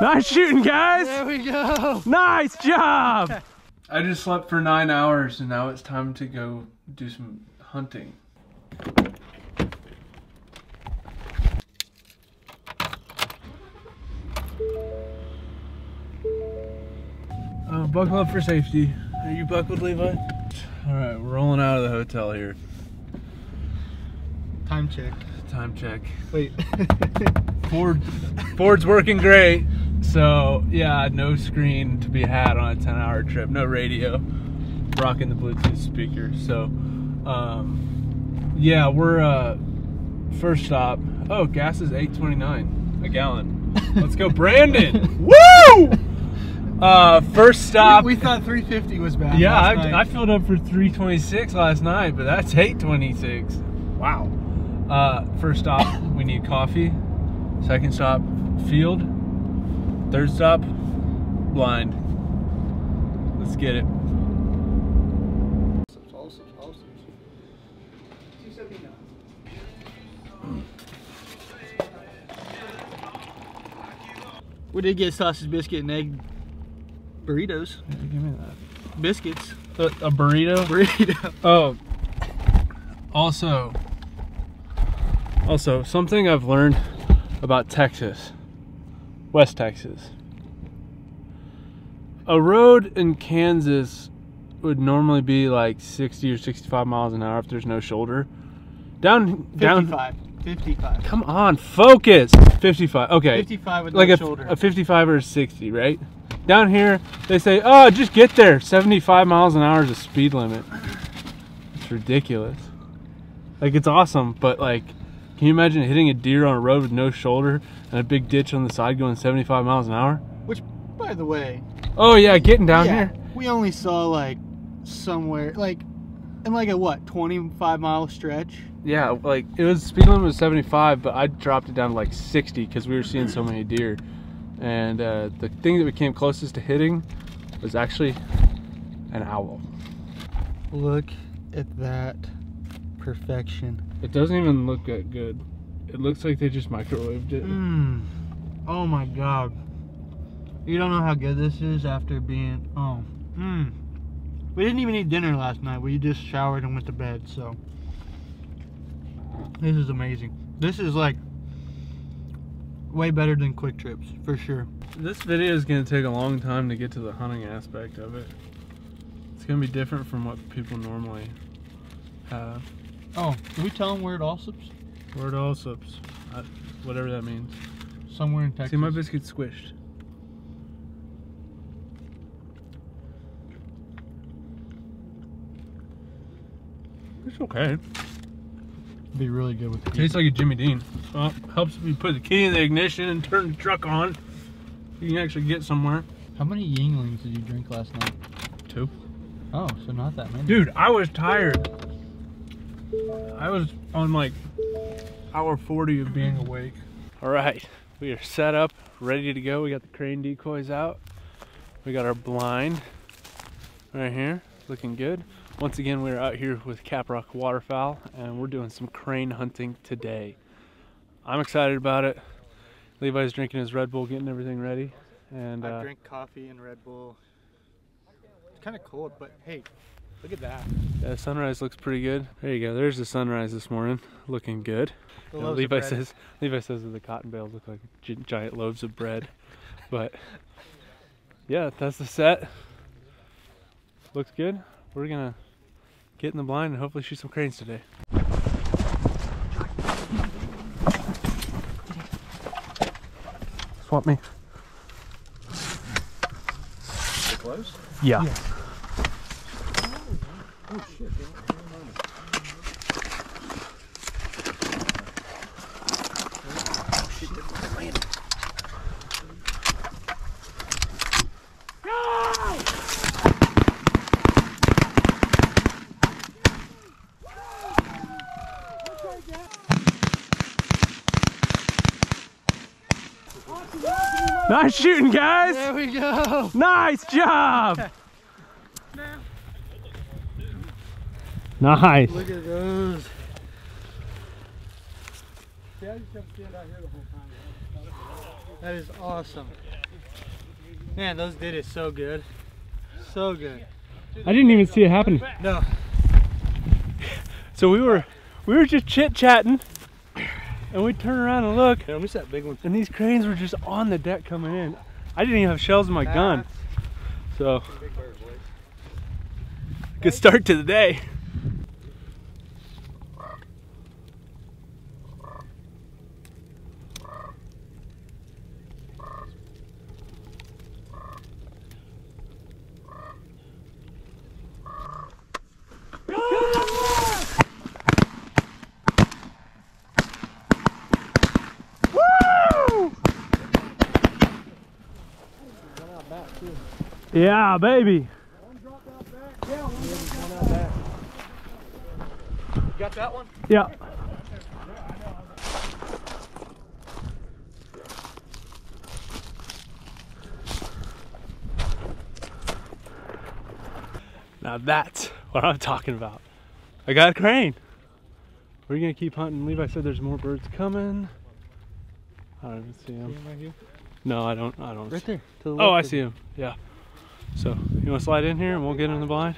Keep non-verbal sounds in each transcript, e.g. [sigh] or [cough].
Nice shooting, guys. There we go. Nice job. I just slept for nine hours and now it's time to go do some hunting. Uh, buckle up for safety. Are you buckled, Levi? All right, we're rolling out of the hotel here. Time check. Time check. Wait. [laughs] Ford, [laughs] Ford's working great. So yeah, no screen to be had on a 10 hour trip, no radio, rocking the Bluetooth speaker. So um, yeah, we're uh, first stop. Oh, gas is 8.29 a gallon. Let's go, [laughs] Brandon. Woo! Uh, first stop. we, we thought 350 was bad. yeah, I. I filled up for 326 last night, but that's 826. Wow. Uh, first stop, we need coffee. Second stop, field. Third stop, blind. Let's get it. We did get sausage biscuit and egg burritos. Give me that. Biscuits. A, a burrito. Burrito. Oh. Also. Also, something I've learned about Texas, West Texas. A road in Kansas would normally be like 60 or 65 miles an hour if there's no shoulder. Down, down. 55. 55. Come on, focus. 55. Okay. 55 with like no a, shoulder. a 55 or a 60, right? Down here, they say, oh, just get there. 75 miles an hour is a speed limit. It's ridiculous. Like, it's awesome, but like, can you imagine hitting a deer on a road with no shoulder and a big ditch on the side going 75 miles an hour? Which, by the way, Oh, yeah, getting down yeah, here. we only saw like somewhere, like, in like a what, 25 mile stretch? Yeah, like, it was, speed limit was 75, but I dropped it down to like 60 because we were seeing so many deer. And uh, the thing that we came closest to hitting was actually an owl. Look at that perfection. It doesn't even look that good. It looks like they just microwaved it. Mmm. Oh my god. You don't know how good this is after being. Oh. Mmm. We didn't even eat dinner last night. We just showered and went to bed, so. This is amazing. This is like way better than QuikTrips, for sure. This video is going to take a long time to get to the hunting aspect of it. It's going to be different from what people normally have. Oh, did we tell them where it all slips? it all slips. I, whatever that means. Somewhere in Texas. See, my biscuit squished. It's okay. be really good with it. Tastes like a Jimmy Dean. Well, helps if you put the key in the ignition and turn the truck on. You can actually get somewhere. How many Yuenglings did you drink last night? Two. Oh, so not that many. Dude, I was tired. I was on like hour 40 of being awake. All right, we are set up, ready to go. We got the crane decoys out. We got our blind right here, looking good. Once again, we're out here with Caprock Waterfowl and we're doing some crane hunting today. I'm excited about it. Levi's drinking his Red Bull, getting everything ready. And I uh, drink coffee and Red Bull. It's kind of cold, but hey, look at that. yeah, the sunrise looks pretty good. There you go. There's the sunrise this morning, looking good. The Yeah, loaves Levi says Levi says that the cotton bales look like gi- giant loaves of bread, [laughs] but yeah, that's the set. Looks good. We're gonna get in the blind and hopefully shoot some cranes today. Swap me. close? Yeah. Nice shooting, guys. There we go. Nice job. [laughs] Nice. Look at those. That is awesome. Man, those did it so good. So good. I didn't even see it happening. No. So we were we were just chit chatting and we turn around and look let me see that big one. and these cranes were just on the deck coming in. I didn't even have shells in my gun. So good start to the day. Yeah, baby. You got that one? Yeah. Now that's what I'm talking about. I got a crane. We're gonna keep hunting. Levi said there's more birds coming. I don't even see him. No, I don't. I don't. Right there. The Oh, I see him. Yeah. So you want to slide in here and we'll get in the blind?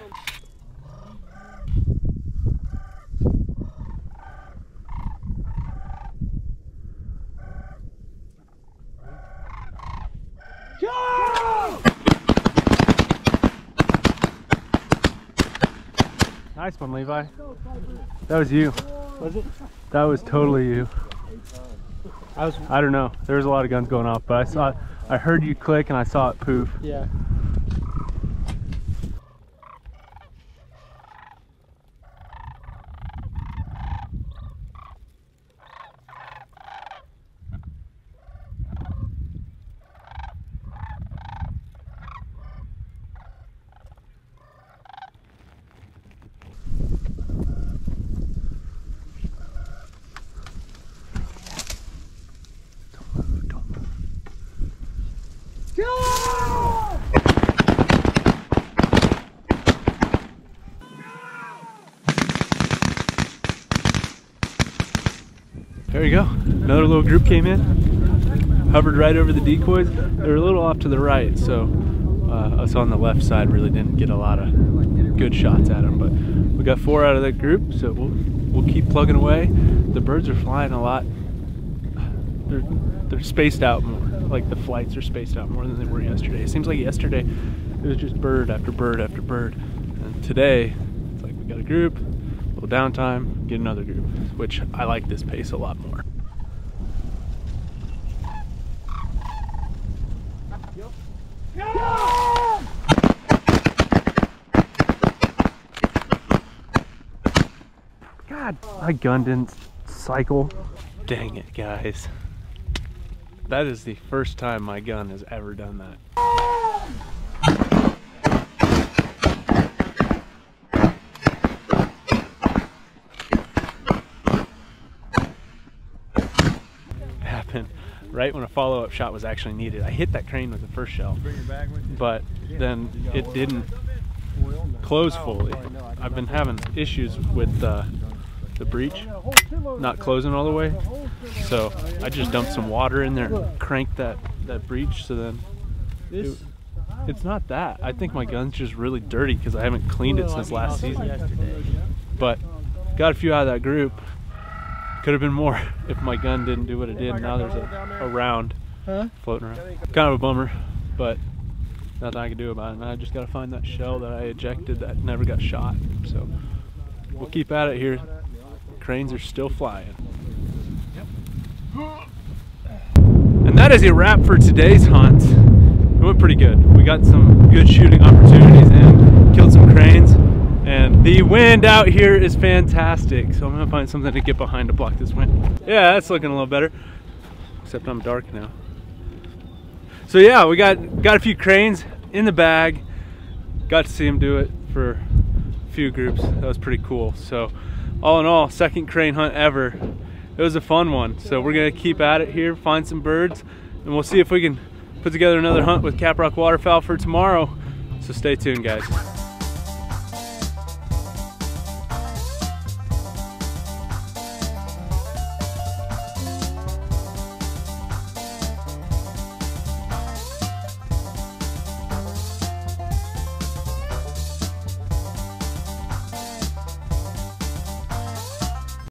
Nice one, Levi. That was you. Was it? That was totally you. I was. I don't know. There was a lot of guns going off, but I saw, I heard you click and I saw it poof. Yeah. There you go. Another little group came in, hovered right over the decoys. They were a little off to the right, so uh, us on the left side really didn't get a lot of good shots at them. But we got four out of that group, so we'll we'll keep plugging away. The birds are flying a lot. They're they're spaced out more. Like the flights are spaced out more than they were yesterday. It seems like yesterday it was just bird after bird after bird, and today it's like we got a group, little downtime, get another group, which I like this pace a lot more. God, my gun didn't cycle. Dang it, guys. That is the first time my gun has ever done that. Right when a follow-up shot was actually needed. I hit that crane with the first shell, but then it didn't close fully. I've been having issues with uh, the breech not closing all the way, so I just dumped some water in there and cranked that that breech. So then This. it's not that. I think my gun's just really dirty because I haven't cleaned it since last season. But got a few out of that group. Could have been more [laughs] if my gun didn't do what it did. Now there's a, a round Huh? floating around. Kind of a bummer, but nothing I can do about it. And I just got to find that shell that I ejected that never got shot. So we'll keep at it here. Cranes are still flying. And that is a wrap for today's hunt. It went pretty good. We got some good shooting opportunities and killed some cranes. And the wind out here is fantastic. So I'm gonna find something to get behind to block this wind. Yeah, that's looking a little better. Except I'm dark now. So yeah, we got got a few cranes in the bag. Got to see them do it for a few groups. That was pretty cool. So all in all, second crane hunt ever. It was a fun one. So we're gonna keep at it here, find some birds, and we'll see if we can put together another hunt with Caprock Waterfowl for tomorrow. So stay tuned, guys.